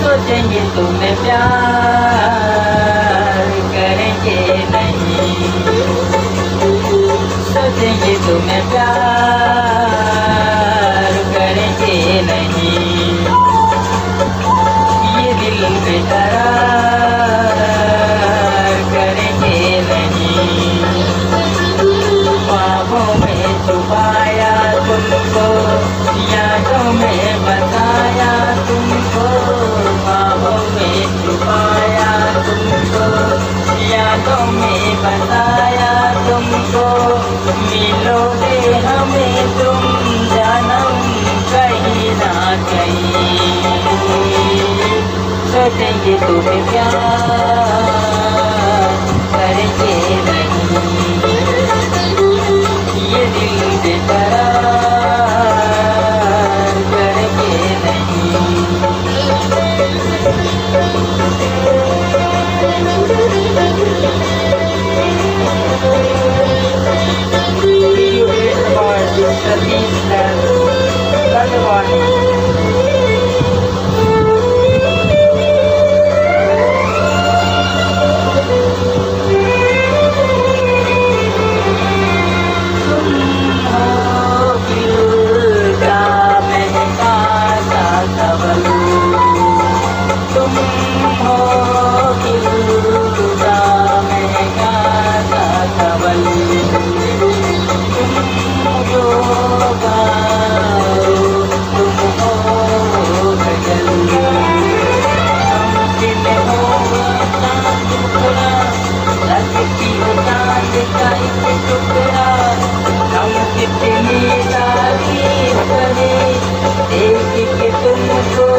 सोचेंगे तुम्हें प्यार करेंगे नहीं। सोचेंगे तुम्हें प्यार। तुमको। यादों में बताया तुमको। मिलोगे हमें तुम, जानम कहीं ना कहीं। सोचेंगे तुम्हें प्यार करेंगे नहीं। ये दिल करेंगे नहीं। Be with God, your Shalit, and Lord. हम कितनी तारीफ़ करें देख तुमको